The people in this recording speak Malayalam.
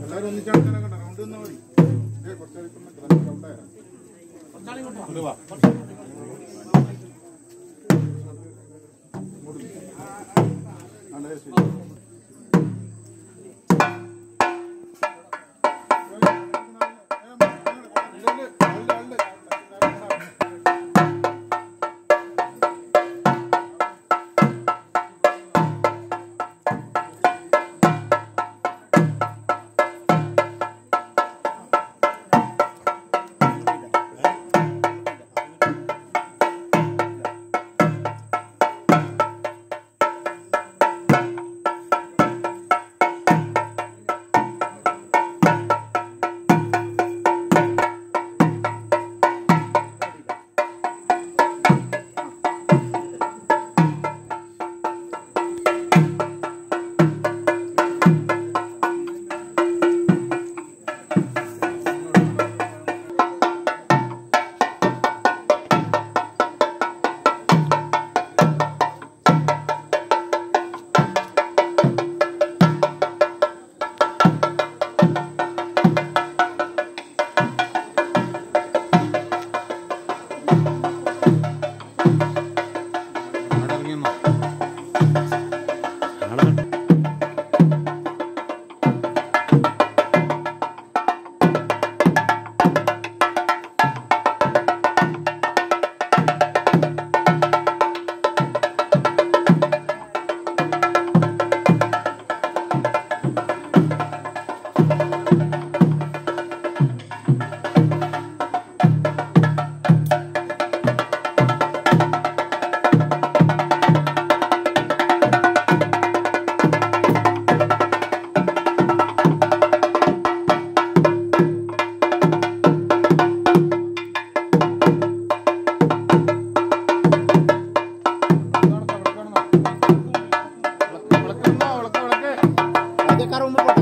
എല്ലാവരും ഒന്നിച്ചാണ് റൗണ്ട് നിന്നാ മതി കുറച്ചായിട്ട് കുറച്ച് റൗണ്ടായ ആണ്ടേ ശരി caramba.